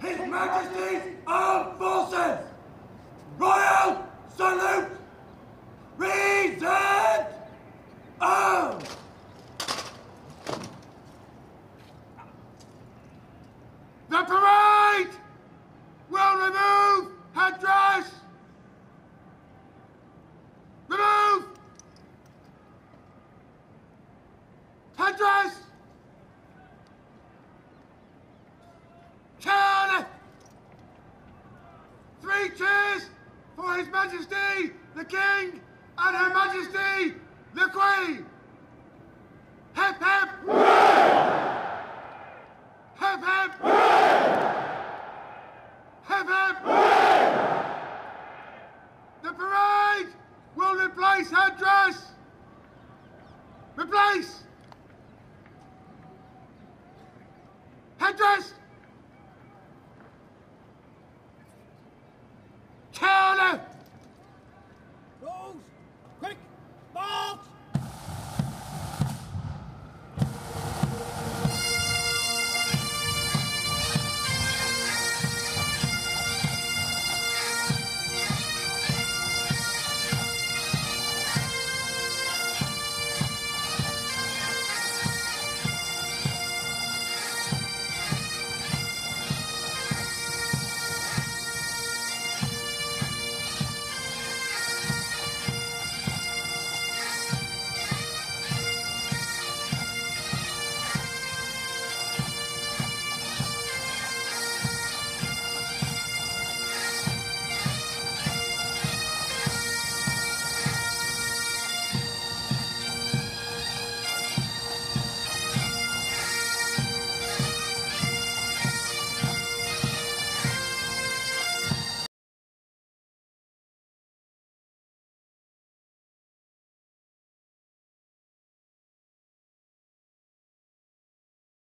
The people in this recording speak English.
His Majesty's Armed Forces! Royal Salute! His Majesty the King and Her Majesty the Queen. Hip hip. Hip hip. Hip hip! The parade will replace headdress! Replace! Headdress!